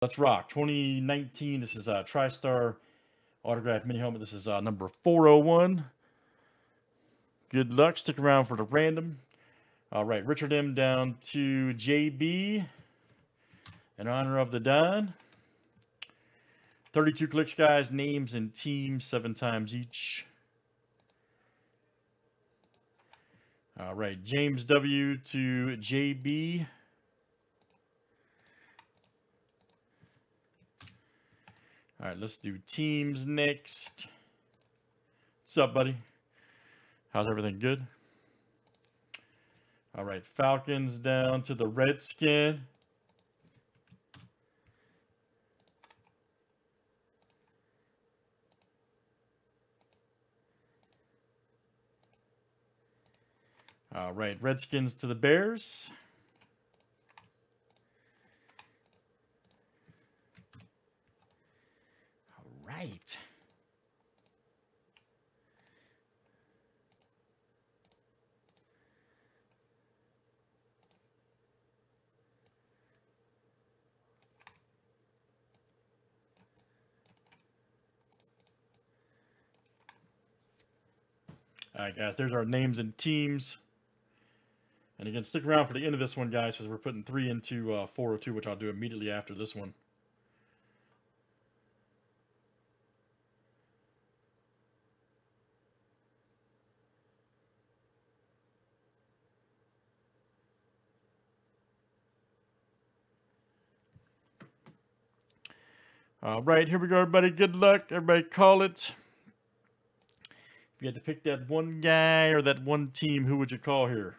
Let's rock. 2019. This is a TriStar autograph mini helmet. This is uh, number 401. Good luck. Stick around for the random. All right, Richard M down to JB in honor of the Don. 32 clicks, guys. Names and teams seven times each. All right, James W to JB. All right, let's do teams next. What's up, buddy? How's everything good? All right, Falcons down to the Redskin. All right, Redskins to the Bears. All right. All right, guys, there's our names and teams. And again, stick around for the end of this one, guys, because we're putting three into uh, 402, which I'll do immediately after this one. All right, here we go, everybody. Good luck. Everybody call it. You had to pick that one guy or that one team, who would you call here?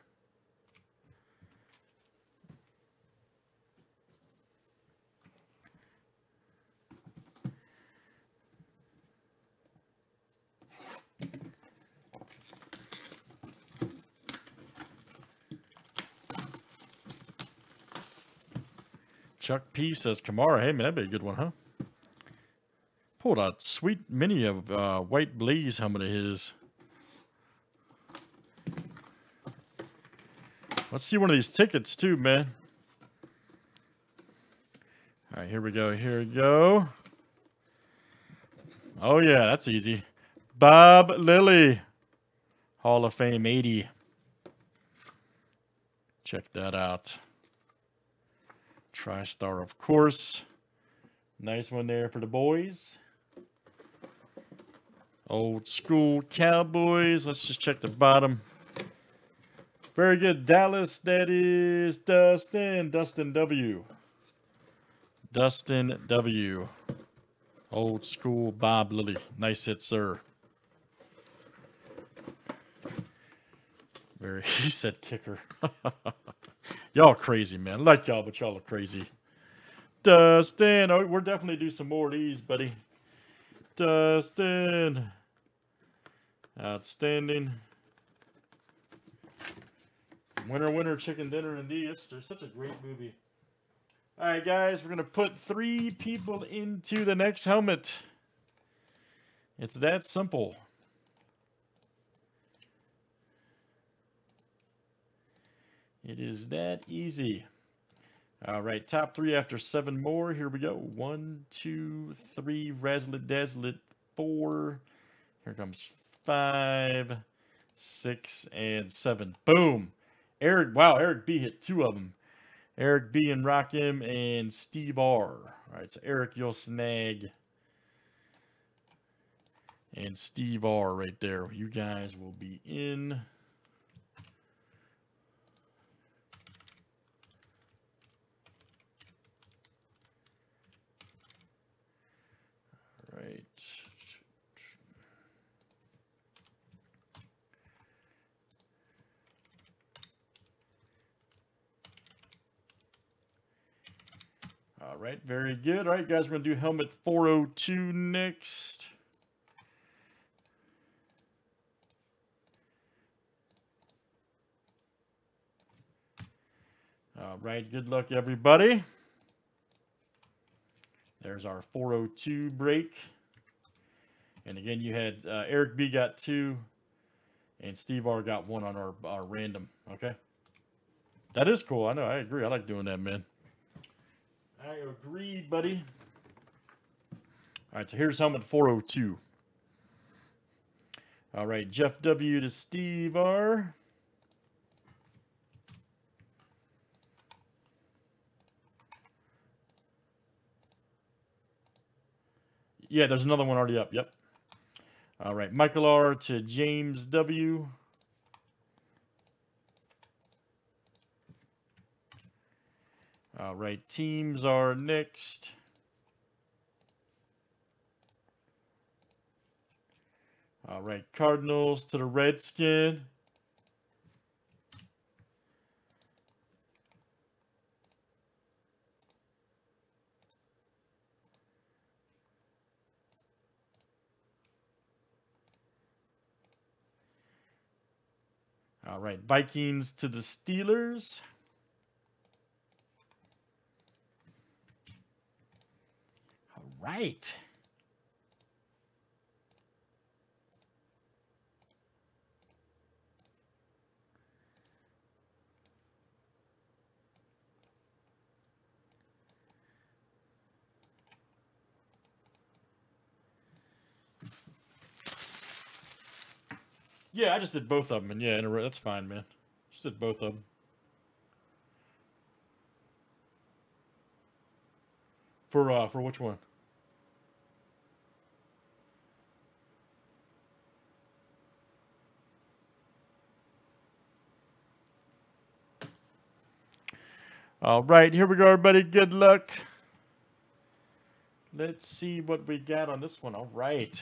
Chuck P says Kamara. Hey man, that'd be a good one, huh? A sweet mini of uh, White Blaze helmet of his. Let's see one of these tickets too, man. All right, here we go. Here we go. Oh yeah, that's easy. Bob Lilly, Hall of Fame 80. Check that out. TriStar, of course. Nice one there for the boys. Old school Cowboys. Let's just check the bottom. Very good. Dallas, that is Dustin. Dustin W. Dustin W. Old school Bob Lilly. Nice hit, sir. Very, he said kicker. y'all crazy, man. I like y'all, but y'all are crazy. Dustin. Oh, we're definitely do some more of these, buddy. Dustin. Outstanding. Winner, winner, chicken dinner, indeed. It's, it's such a great movie. All right, guys, we're going to put three people into the next helmet. It's that simple. It is that easy. All right, top three after seven more. Here we go. One, two, three. Razzlet Dazzlet. Four. Here comes five, six, and seven. Boom. Eric, wow, Eric B hit two of them. Eric B and Rock M and Steve R. All right, so Eric, you'll snag. And Steve R right there. You guys will be in. right. All right, very good. All right, guys, we're going to do helmet 402 next. All right, good luck, everybody. There's our 402 break. And again, you had uh, Eric B got two, and Steve R got one on our, our random. Okay. That is cool. I know. I agree. I like doing that, man. I agree, buddy. All right, so here's helmet 402. All right, Jeff W. to Steve R. Yeah, there's another one already up. Yep. All right, Michael R. to James W. All right, teams are next. All right, Cardinals to the Redskin. All right, Vikings to the Steelers. Right. Yeah, I just did both of them, and yeah, in a row. That's fine, man. Just did both of them. For uh, for which one? All right, here we go, everybody. Good luck. Let's see what we got on this one. All right.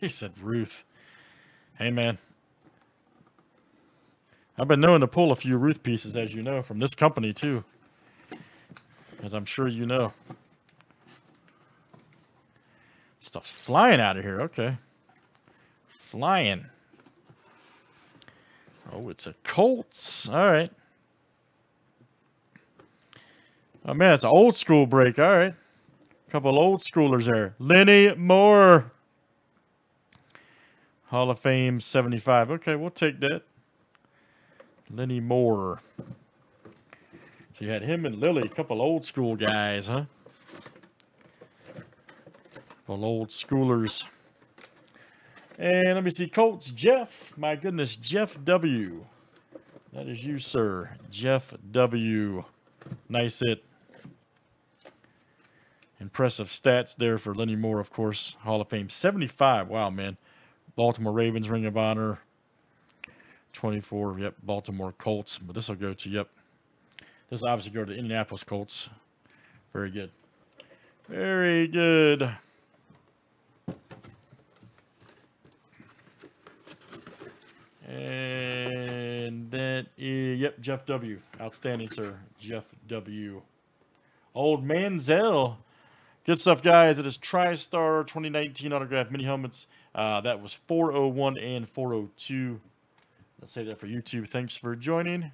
He said Ruth. Hey, man. I've been known to pull a few Ruth pieces, as you know, from this company, too. As I'm sure you know. Stuff's flying out of here. Okay. Flying. Oh, it's a Colts. All right. Oh, man, it's an old school break. All right. A couple old schoolers there. Lenny Moore. Hall of Fame 75. Okay, we'll take that. Lenny Moore. You had him and Lilly, a couple old school guys, huh? Couple old schoolers. And let me see, Colts, Jeff. My goodness, Jeff W. That is you, sir. Jeff W. Nice hit. Impressive stats there for Lenny Moore, of course. Hall of Fame 75. Wow, man. Baltimore Ravens Ring of Honor. 24, yep, Baltimore Colts. But this will go to, yep. This obviously go to the Indianapolis Colts. Very good. Very good. And that is, yep, Jeff W. Outstanding, sir. Jeff W. Old Manziel. Good stuff, guys. It is TriStar 2019 autograph mini helmets. Uh, that was 401 and 402. Let's save that for YouTube. Thanks for joining.